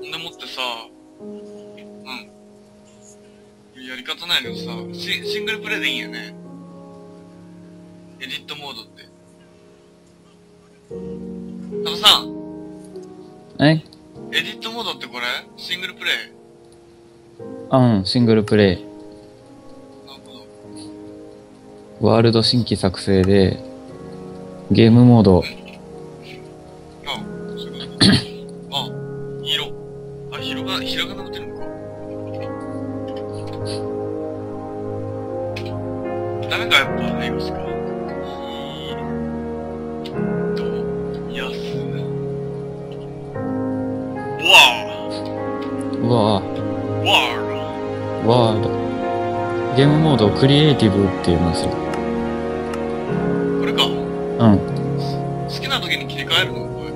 でもってさ、うん。やり方ないけどさ、シシングルプレイでいいんやね。エディットモードって。タカさん、え？エディットモードってこれ？シングルプレイ？うん、シングルプレイ。なるほど。ワールド新規作成で、ゲームモード、あ、ダメか、やっぱ、英語しか？ひと、やす。わうわー、わーワールド。ゲームモードをクリエイティブって言いますよ。これか。うん。好きな時に切り替えるの？これ。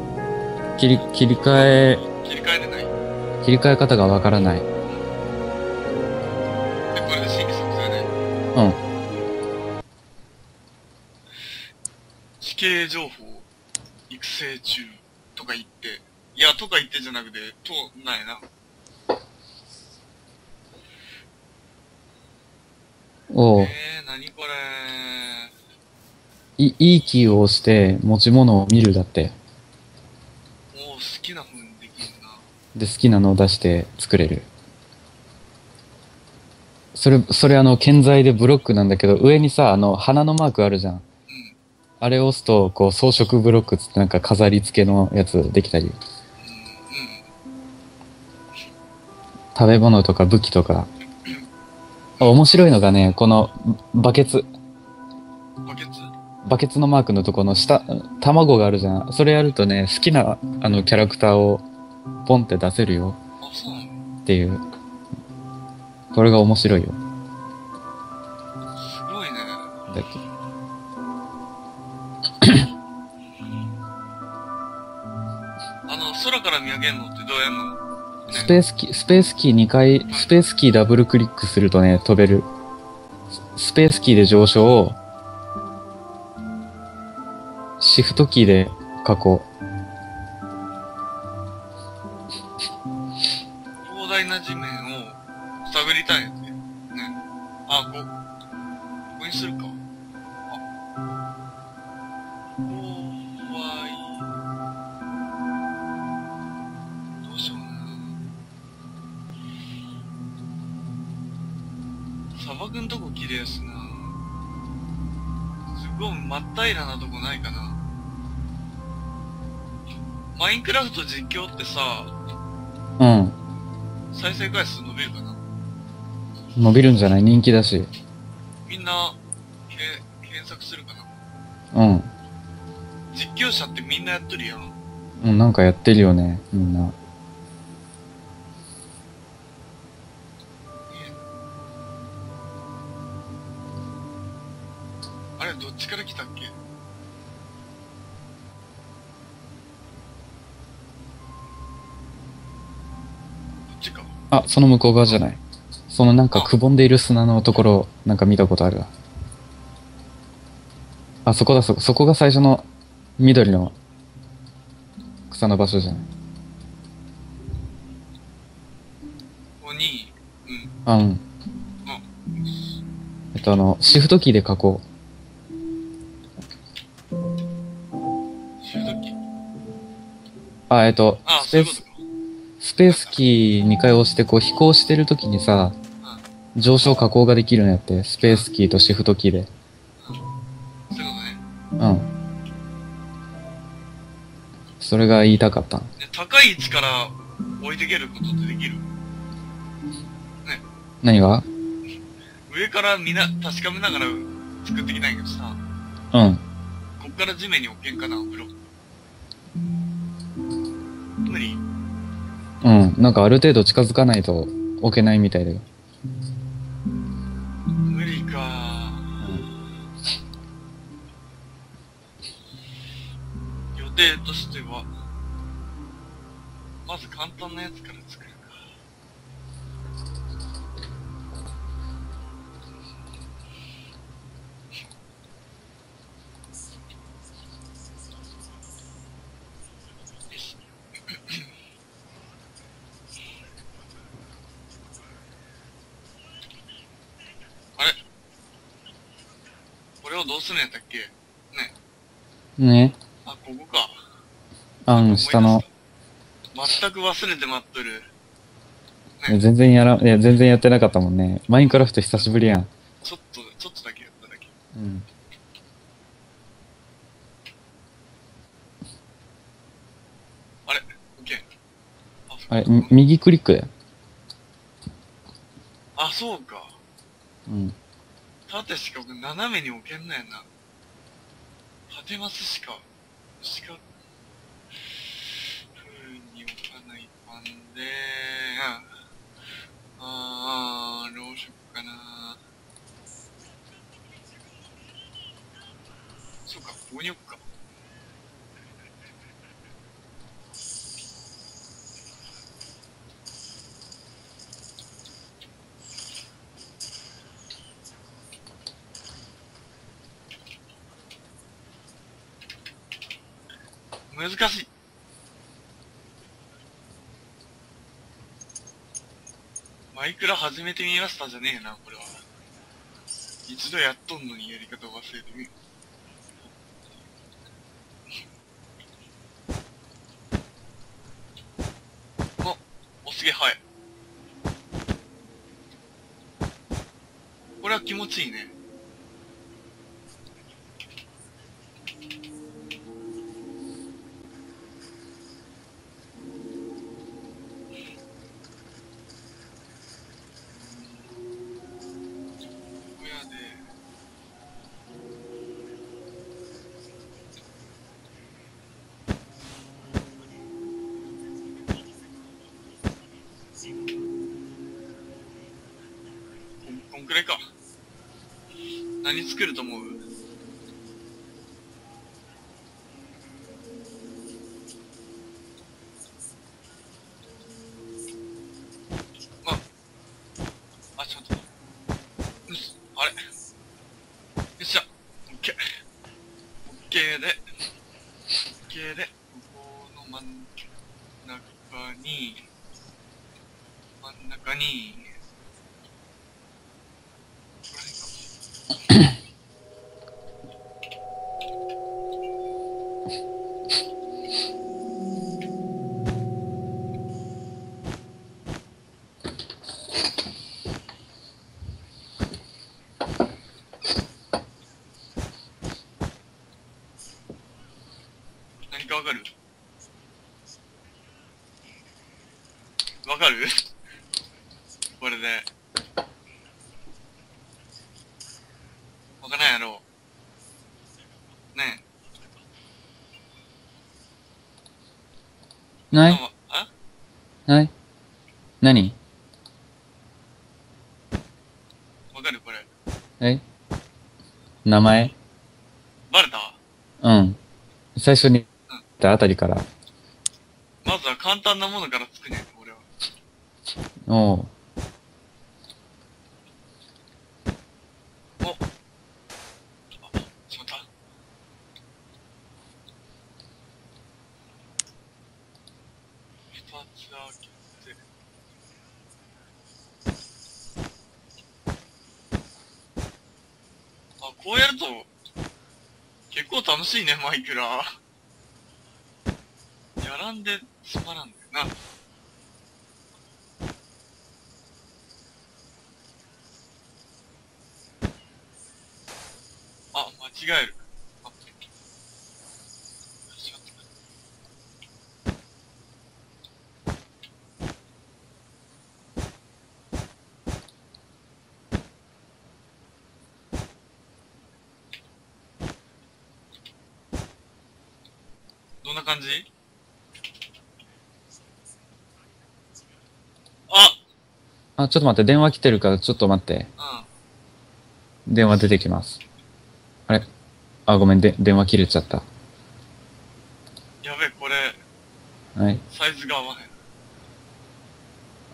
切り、切り替え、切り替えれない。切り替え方がわからない。とか言ってじゃなくて、と、ないな。おうえー、何これい、いいキーを押して持ち物を見るだって。もう好きな風にできるな。で、好きなのを出して作れる。それ、それあの、建材でブロックなんだけど、上にさ、あの、花のマークあるじゃん。うん。あれを押すと、こう、装飾ブロックつってなんか飾り付けのやつできたり。食べ物とか武器とか。あ面白いのがね、この、バケツ。うん。バケツ？バケツのマークのとこの下、卵があるじゃん。それやるとね、好きな、あの、キャラクターを、ポンって出せるよっていう。これが面白いよ。すごいね。だっあの、空から見上げるのってどうやんの？けスペースキー、スペースキー2回、スペースキーダブルクリックするとね、飛べる。ススペースキーで上昇を、シフトキーで加工。広大な地面を探りたいね。ね。あ、こう、ここにするか。綺麗やしな。すごい真っ平らなとこないかな。マインクラフト実況ってさ、うん。再生回数伸びるかな？伸びるんじゃない？人気だし。みんな、け、検索するかな？うん。実況者ってみんなやっとるやん。うん、なんかやってるよね、みんな。あ、その向こう側じゃない。そのなんかくぼんでいる砂のところ、なんか見たことあるわ。あ、そこだ、そこ、そこが最初の緑の草の場所じゃない。ここに、うん。あ、うん。えっと、あの、シフトキーで書こシフトキー。う。あ、えっとあ、、スペー。スペースキー2回押して、こう飛行してる時にさ、上昇加工ができるんやって、スペースキーとシフトキーで。そういうことね。うん。それが言いたかった。で高い位置から置いてけることってできる？何が？上からみな、確かめながら作ってきたんやけどさ、うん。こっから地面に置けんかな、ブロック。無理うん。なんかある程度近づかないと置けないみたいだよ。どうするんやったっけ？ね。あ、ここか。あん、下の。全く忘れて待っとる。いや全然やら、いや、全然やってなかったもんね。マインクラフト久しぶりやん。ちょっと、ちょっとだけやっただけ。うん。あれ？オッケー。あ、あれ、み右クリックだよ。あ、そうか。うん。縦しか僕斜めに置けんのやな。縦マスしか、しか、風に置かないパンで、あー、どうしよっかな。そうか、ここに置く難しい。マイクラ始めてみましたじゃねえな、これは。一度やっとんのにやり方を忘れてみる。あ、おすげえ早い。これは気持ちいいね。くらいか。何作ると思う？あ、あ、ちょっと。あれ。よっしゃ。オッケー。オッケーで、オッケーで、ここの真ん中に、真ん中に、ここら辺か。何かわかる？わかる？これで。わからんやろねえ。ない？ない？何？わかるこれ。え？名前？バレたうん。最初に言ったあたりから。まずは簡単なものから作るねん、俺は。おう。おあ、しまった。二つ開けて。あ、こうやると、結構楽しいね、マイクラ。やらんでつまらんだよな。あ、間違える。あしまったどんな感じ？ああ、ちょっと待って、電話来てるから、ちょっと待って。うん。電話出てきます。あれ？あ、ごめん、で、電話切れちゃった。やべえ、これ、はい。サイズが合わへん。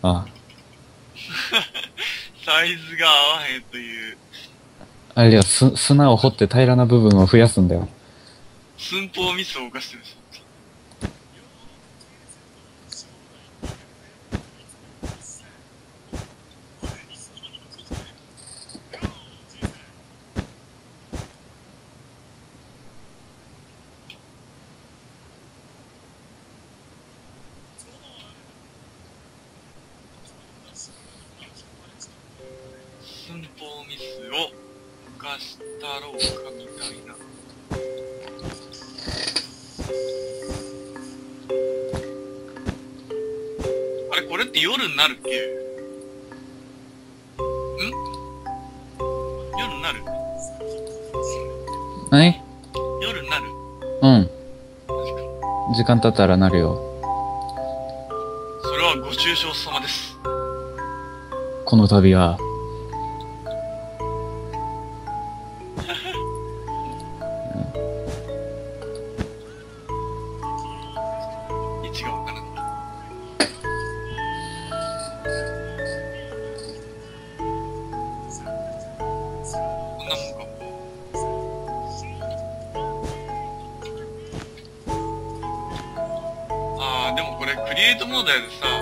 あ、サイズが合わへんという、あれだよ、す、砂を掘って平らな部分を増やすんだよ。寸法ミスを犯してるんですよ。れ、これって夜になるっけん？夜になる？何？夜になるうん。時間経ったらなるよ。それはご愁傷様です。この度は。リエイトモードやでさ、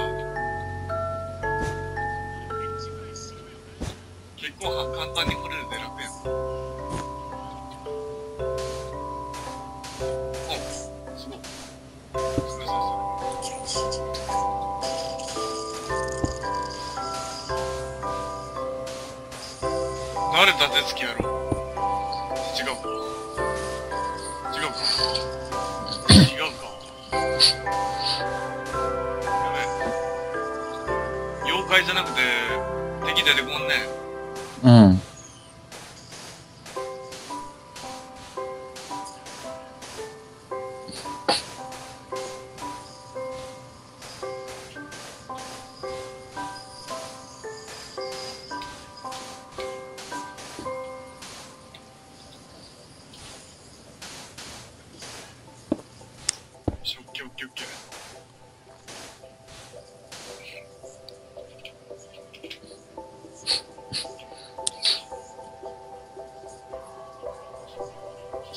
べ妖怪じゃなくて敵出てこんねうん。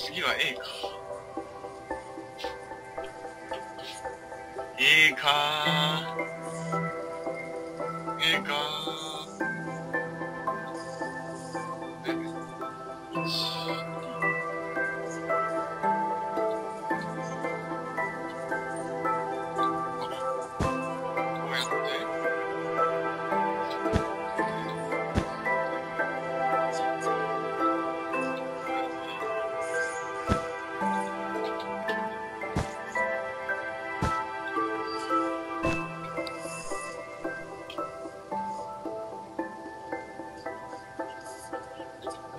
次は A か。A か。A か。ー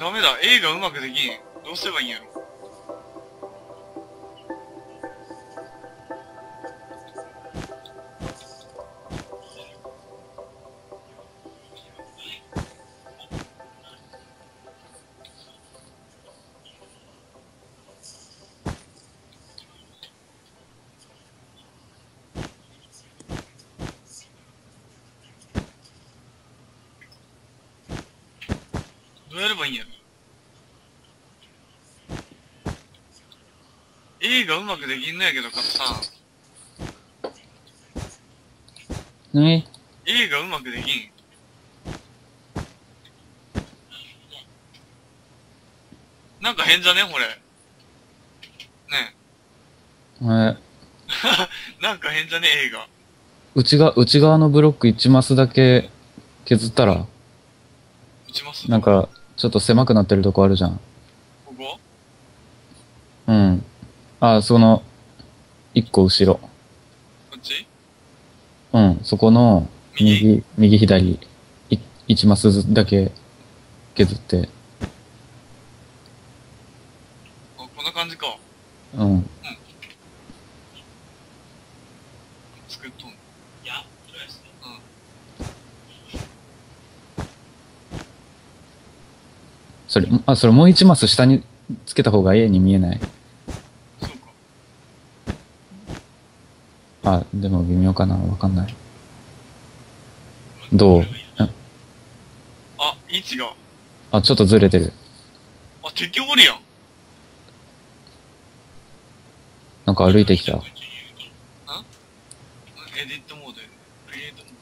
ダメだ。A がうまくできん。どうすればいいんやろ。どうやればいいんやろ？A がうまくできんのやけどかさね A がうまくできん。なんか変じゃね？これ。ねえ、え。なんか変じゃね？A が内側、内側のブロック1マスだけ削ったら、打ちますなんか、ちょっと狭くなってるとこあるじゃん。ここ？うん。あ、その、1個後ろ。こっち？うん、そこの、右？右、右左、い1マスずだけ削って、あこんな感じかうん。作っとんいやとりあえずうんそれ、あ、それもう1マス下につけた方が A に見えない。あ、でも微妙かなわかんない。どう？ああ位置があ、ちょっとずれてる。あ敵おるやんなんか歩いてきた。エディットモードクリエイトモード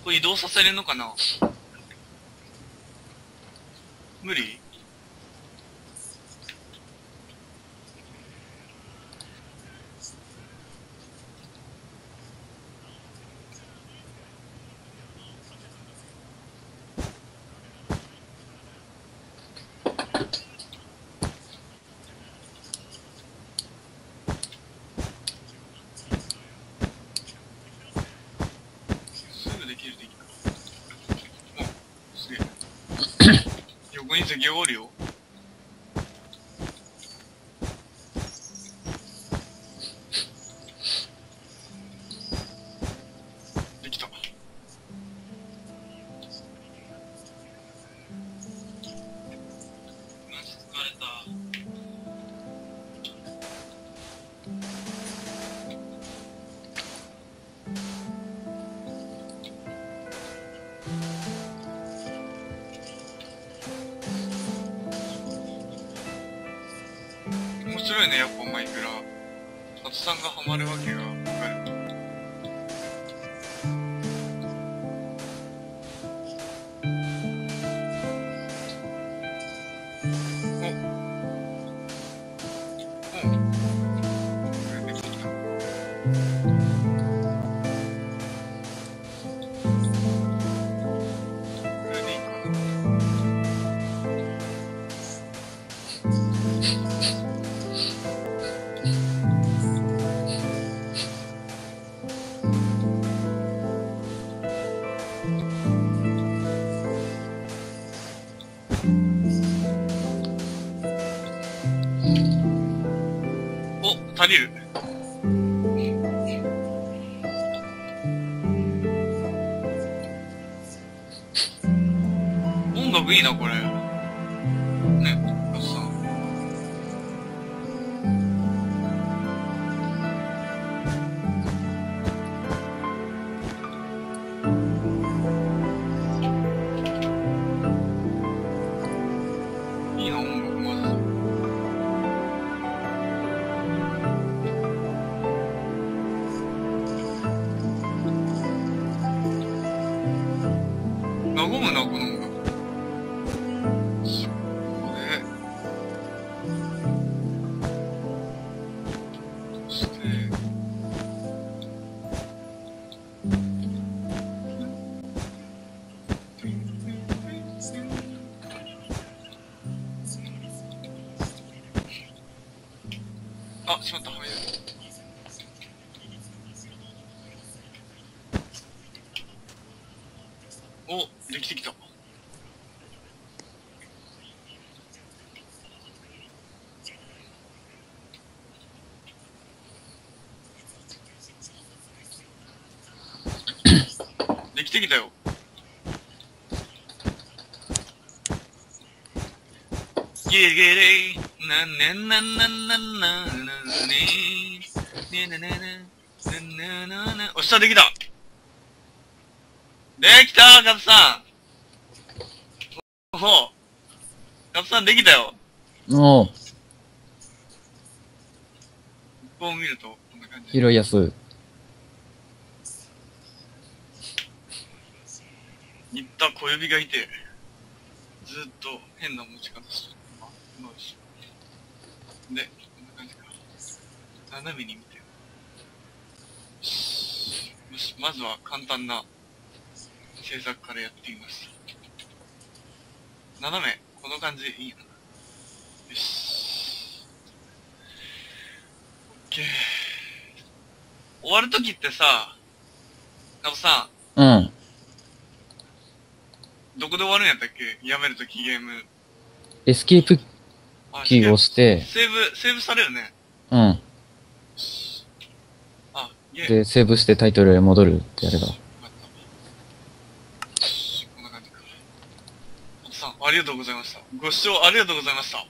これ移動させれんのかな？無理こ我给你打电话了。白いね、やっぱマイクラ。佐藤さんがハマるわけが あ、しまった、はめる。お、できてきた。できてきたよ。ゲゲレイ、なんなんなんなんなんなんねねねねねねねおっしゃ、できたできたガツさんおおガツさんできたよおお。こう見ると、こんな感じ。拾いやすい。いった小指がいて、ずっと変な持ち方してる。で、こんな感じか。斜めにまずは簡単な制作からやってみます。斜め、この感じでいいかな。よし。オッケー。終わるときってさ、カブさん、うん。どこで終わるんやったっけ？やめるときゲーム。エスケープあキーを押して、セーブ、セーブされるね。うん。で、セーブしてタイトルへ戻るってやれば。こんな感じか。さん、ありがとうございました。ご視聴ありがとうございました。